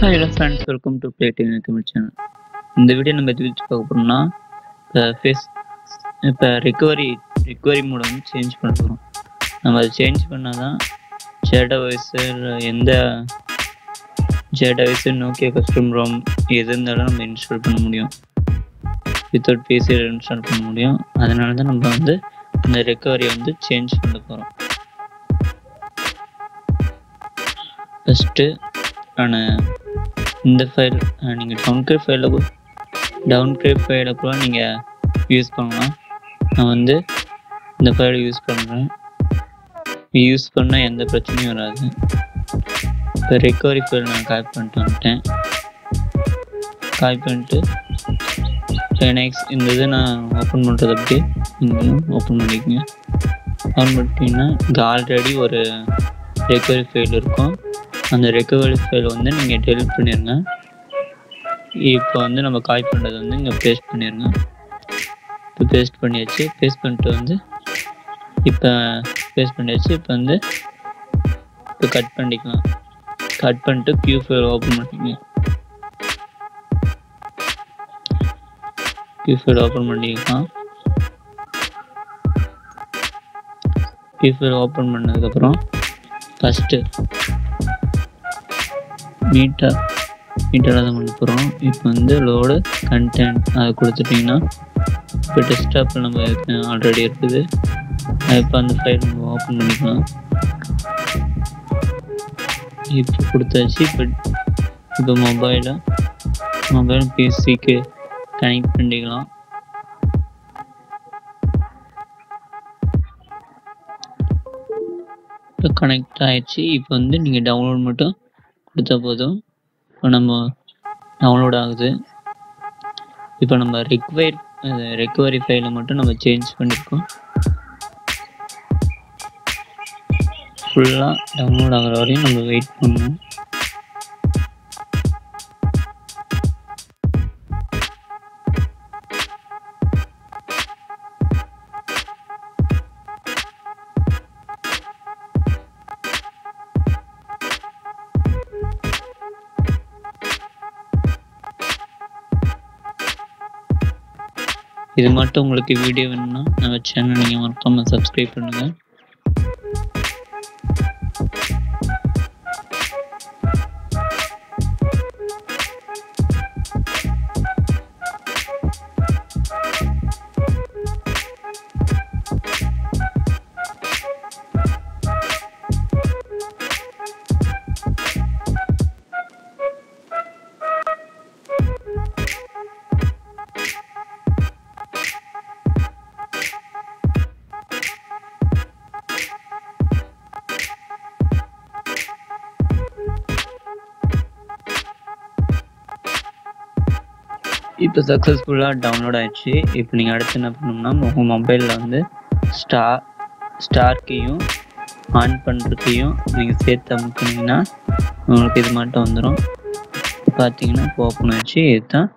Hi hello friends welcome to play TV Tamil channel இந்த video நம்ம எது வச்சு பார்க்க போகிறோம்னா இப்போ ஃபேஸ் இப்போ ரிக்கவரி ரிக்கவரி மோட வந்து சேஞ்ச் பண்ண போகிறோம் நம்ம அதை சேஞ்ச் பண்ணால் தான் ஜேடா இல்லை எந்த ஜேடா வாய்ஸ் நோக்கியா கஸ்டம் ரோம் எது இருந்தாலும் நம்ம இன்ஸ்டால் பண்ண முடியும். வித்தவுட் பிசியில் இன்ஸ்டால் பண்ண முடியும். அதனால தான் நம்ம வந்து இந்த ரெக்கவரியை வந்து சேஞ்ச் பண்ண போகிறோம் ஃபஸ்ட்டு நான் இந்த ஃபைல் நீங்கள் டவுன்கிரேட் ஃபைலில் டவுன்கிரேட் ஃபைலை கூட நீங்கள் யூஸ் பண்ணலாம். நான் வந்து இந்த ஃபைலை யூஸ் பண்ணுறேன் யூஸ் பண்ணால் எந்த பிரச்சனையும் வராது. இப்போ ரெக்கவரி ஃபைல் நான் காப்பி பண்ணிட்டு வந்துட்டேன். காப்பி பண்ணிட்டு நெக்ஸ்ட் இந்த இதை நான் ஓப்பன் பண்ணுறது அப்படியே நீங்களும் ஓப்பன் பண்ணிக்கோங்க. ஓப்பன் பண்ணிட்டீங்கன்னா இது ஆல்ரெடி ஒரு ரெக்கவரி ஃபைல் இருக்கும். அந்த ரெக்கவரி ஃபைல் வந்து நீங்கள் டெலிட் பண்ணிடுங்க இப்போ வந்து நம்ம காய் பண்ணுறது வந்து இங்கே பேஸ்ட் பண்ணிடுங்க இப்போ பேஸ்ட் பண்ணியாச்சு. பேஸ்ட் பண்ணிட்டு வந்து இப்போ பேஸ்ட் பண்ணியாச்சு. இப்போ வந்து இப்போ கட் பண்ணிக்கலாம். கட் பண்ணிட்டு கியூ ஃபைல் ஓப்பன் பண்ணிக்கங்க. கியூ ஃபைல் ஓப்பன் பண்ணிக்கலாம். கியூ ஃபைல் ஓப்பன் பண்ணதுக்கப்புறம் ஃபஸ்ட்டு மீட்டாக மீட்டாக தான் கொண்டு போகிறோம் இப்போ வந்து லோடு கண்டென்ட் அதை கொடுத்துட்டிங்கன்னா இப்போ டெஸ்க்டாப்பில் நம்ம ஆல்ரெடி இருக்குது. இப்போ அந்த ஃபைல் நம்ம ஓப்பன் பண்ணிக்கலாம். இப்போ கொடுத்தாச்சு. இப்போ இப்போ மொபைலை மொபைல் பிசிக்கு கனெக்ட் பண்ணிக்கலாம். இப்போ கனெக்ட் ஆயிடுச்சு. இப்போ வந்து நீங்கள் டவுன்லோட் மட்டும் கொடுத்தா போதும். இப்போ நம்ம டவுன்லோட் ஆகுது. இப்போ நம்ம ரிக்வயர் ரெக்கவரி ஃபைலை மட்டும் நம்ம சேஞ்ச் பண்ணியிருக்கோம் ஃபுல்லாக டவுன்லோட் ஆகிற வரையும் நம்ம வெயிட் பண்ணணும். இது மட்டும் உங்களுக்கு வீடியோ வேணும்னா நம்ம சேனல் நீங்கள் மறக்காமல் சப்ஸ்கிரைப் பண்ணுங்கள் இப்போ சக்ஸஸ்ஃபுல்லாக டவுன்லோட் ஆயிடுச்சு. இப்போ நீங்கள் அடுத்து என்ன பண்ணணும்னா உங்கள் மொபைலில் வந்து ஸ்டார் ஸ்டார் கீயும் ஆன் பண்ணுறதையும் நீங்கள் சேர்த்து அமுக்குனீங்கன்னா உங்களுக்கு இது மட்டும் வந்துடும் பார்த்தீங்கன்னா இப்போ ஓப்பன் ஆச்சு இதுதான்